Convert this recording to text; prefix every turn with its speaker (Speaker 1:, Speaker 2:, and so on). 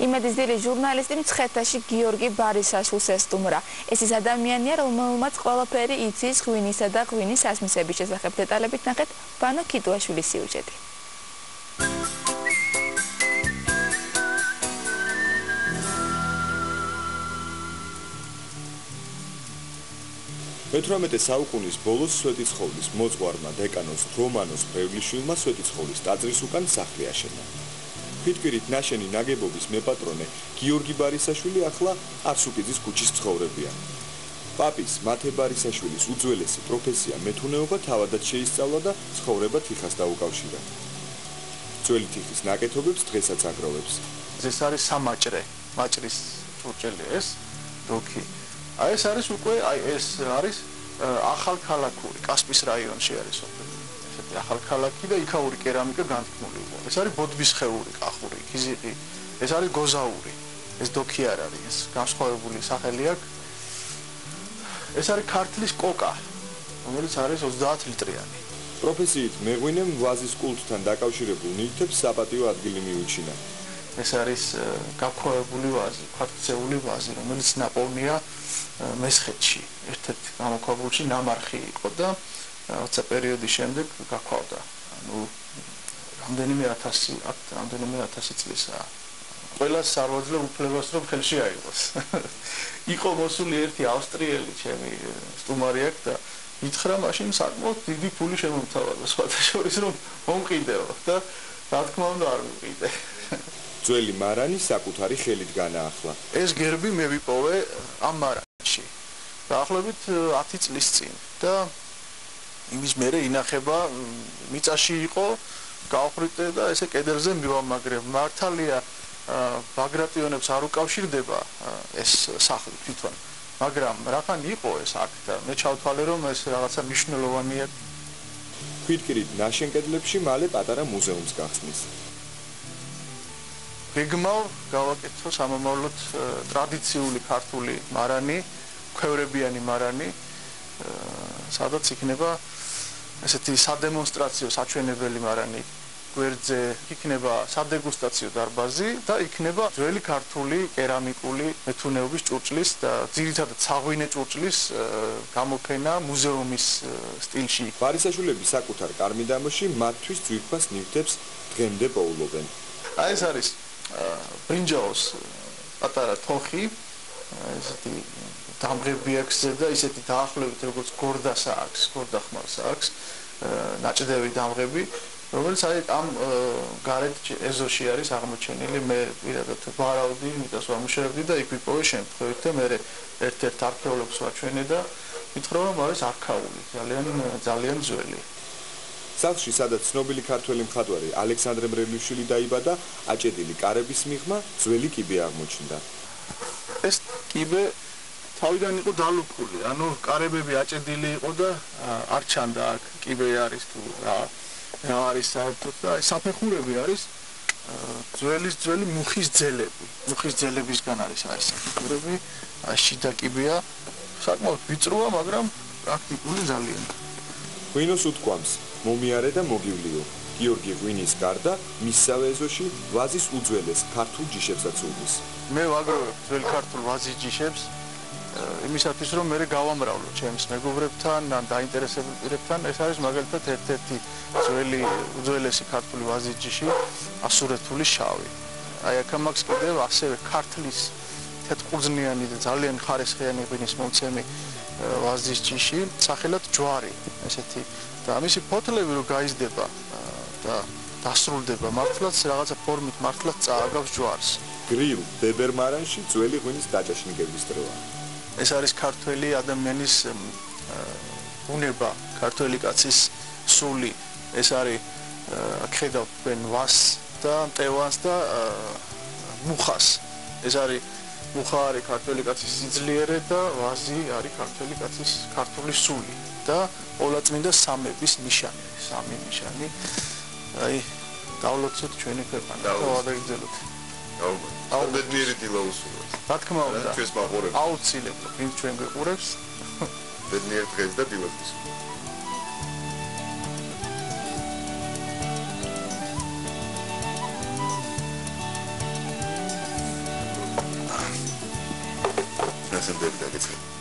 Speaker 1: იმედის დილის ჟურნალისტი მცხეთაში გიორგი ბარისაშვილს ესტუმრა. ეს ის ადამიანია, რომელმაც ყველაფერი იცის ღვინისა და ღვინის ასმისების შესახებ. დეტალებით ნახეთ ბანო ქიტუაშვილის სიუჟეტი.
Speaker 2: 18 საუკუნის ბოლოს სვეტიცხოვლის მოწვარმა დეკანოს რომანოს პრევლიშვილმა სვეტიცხოვლის ტაძრის უკან სახლი აშენა. ფიტკირით ნაშენი ნაგებობის მეპატრონე გიორგი ბარისაშვილი ახლა არსუკიძის ქუჩის ცხოვრებია. პაპის მათე ბარისაშვილის უძველესი პროფესია მეთუნეობა თავადაც შეისწავლა და ცხოვრება თიხას დაუკავშირა. ძველი თიხის ნაკეთობებს დღესაც აგროვებს.
Speaker 3: ეს არის სამაჭრე, მაჭრის ჭურჭელი ეს, დოქი. აი ეს არის უკვე აი ეს არის ახალქალაქური კასპის რაიონში არის ესეთი ახალქალაქი და იქაური კერამიკა განთქმული იყო. ეს არის ბოდბისხეული კახური ქიზიყი ეს არის გოზაური. ეს დოქი არ არის. ეს განსხვავებული სახელი აქვს. ეს არის ქართლის კოკა რომელიც არის 30 ლიტრიანი.
Speaker 2: პროფესიით მეღვინემ ვაზის კულტთან დაკავშირებულ ნივთებს საპატიო ადგილი მიუჩინა
Speaker 3: ეს არის გაქოვებული ვაზი, ფაქტცეული ვაზი, რომელიც ნაპოვნია მესხეთში. ერთ-ერთ გამოქვაბულში ნამარხი იყო და როცა პერიოდის შემდეგ გაქვავდა. ანუ რამდენიმე 1000 რამდენიმე 1000 წლისაა. ყველა სარვაძლე უფლებას რომ ხელში აიღოს. იყო მოსული ერთი ავსტრიელი ჩემი სტუმარი აქ და ითხრა მაშინ საკმაოდ დიდი ფული შემომთავაზა სხვათა შორის რომ მომყიდეო და რა თქმა უნდა არ მიყიდე.
Speaker 2: ძველი მარანი საკუთარი ხელით განაახლა.
Speaker 3: ეს გერბი მე ვიპოვე ამ მარანი ში. დაახლოებით 10 წლის წინ და იმის მერე ინახება მიწაში იყო გაახრიტე და ესე კედელზე მივამაგრე. მართალია ბაგრატიონებს არ უკავშირდება ეს სახლი თვითონ. მაგრამ რახან იყო ეს აქტა? მე ჩავთვალე რომ ეს რაღაცა მნიშვნელოვანია.
Speaker 2: ფიტკრით ნაშენ კედლებში მალე პატარა მუზეუმს გახსნის.
Speaker 3: გეგმავ გავაკეთო სამომავლოდ ტრადიციული ქართული მარანი, ქვევრებიანი მარანი, სადაც იქნება ესეთი სადემონსტრაციო საჩვენებელი მარანი გვერდზე იქნება სადეგუსტაციო დარბაზი და იქნება ძველი ქართული კერამიკული მეთუნეობის ჭურჭლის და ძირითადად საღვინე ჭურჭლის გამოფენა მუზეუმის სტილში.
Speaker 2: ბარისაშვილები საკუთარ კარმიდამოში მათთვის ძვირფას ნივთებს დღემდე პოულობენ.
Speaker 3: აი ეს არის ბრინჯაოს პატარა თოხი ესეთი დამღები აქვს და ისეთი დაახლოებით როგორც გორდას აქვს, გორდახმარს აქვს ნაჭდევი დამღები რომელიც აი ამ გარეთ ეზოში არის აღმოჩენილი მე პირადად ვარავდი იმიტოს ვამუშავებდი და იქ ვიპოვე შემთხვევით და მე ერთ-ერთ არქეოლოგს ვაჩვენე და მითხრა რომ არის არქაული ძალიან ძალიან ძველი.
Speaker 2: სახლში სადაც ცნობილი ქართველი მხატვარი ალექსანდრე მრევლიშვილი დაიბადა აჭედილი კარების მიღმა ძველი კიბე აღმოჩნდა.
Speaker 3: ეს კიბე თავიდან იყო დალუქული ანუ კარებები აჭედილი იყო და არ ჩანდა აქ კიბე არის თუ რა რა არის საერთოდ და საფეხურები არის ძველი ძველი მუხის ძელები მუხის ძელებისგან არის აი საფეხურები შიდა კიბეა საკმაოდ ვიწროა მაგრამ პრაქტიკული ძალიან.
Speaker 2: ღვინოს უთქვამს მომიარე და მოგივლიო. გიორგი ღვინის გარდა მისსავე ეზოში ვაზის უძველეს ქართულ ჯიშებსაც უძის
Speaker 3: მე ვაგროვებ ძველ ქართულ ვაზის ჯიშებს იმისათვის რომ მე გავამრავლო ჩემს მეგობრებთან ან დაინტერესებულ პირებთან ეს არის მაგალითად ერთ-ერთი ძველი უძველესი ქართული ვაზის ჯიში ასურეთული შავი. აი აქ მაქვს კიდევ ასევე ქართლის თეთრყურძნიანი და ძალიან ხარისხიანი ღვინის მომცემი ვაზის ჯიში სახელად ჯვარი ესეთი. და ამისი ფოთლები რო გაიზდება და დასრულდება მართლაც რაღაცა ფორმით მართლაც წააგავს ჯვარს.
Speaker 2: გრილ ბებერმარანში ძველი ღვინის დაჭაშნიკების დროა
Speaker 3: ეს არის ქართველი ადამიანის უნება ქართველი კაცის სული. ეს არის ხედავ თქვენ ვას და მტევანს და მუხას. ეს არის მუხა არის ქართველი კაცის სიძლიერე და ვაზი არის ქართველი კაცის ქართული სული და ყოვლადწმინდა სამების ნიშანი, სამი ნიშანი. აი, დავლოცოთ ჩვენი ქვეყანა. და ვადაგძელოთ.
Speaker 2: ალბათ ბედნიერი დილა უსურვებს
Speaker 3: რა თქმა უნდა.
Speaker 2: ჩვენს მაყურებს
Speaker 3: აუცილებლად. ვინც ჩვენ გვიყურებს.
Speaker 2: ბედნიერ დღეს და დილას
Speaker 4: უსურვებს ასე ვერ დაგეცხრა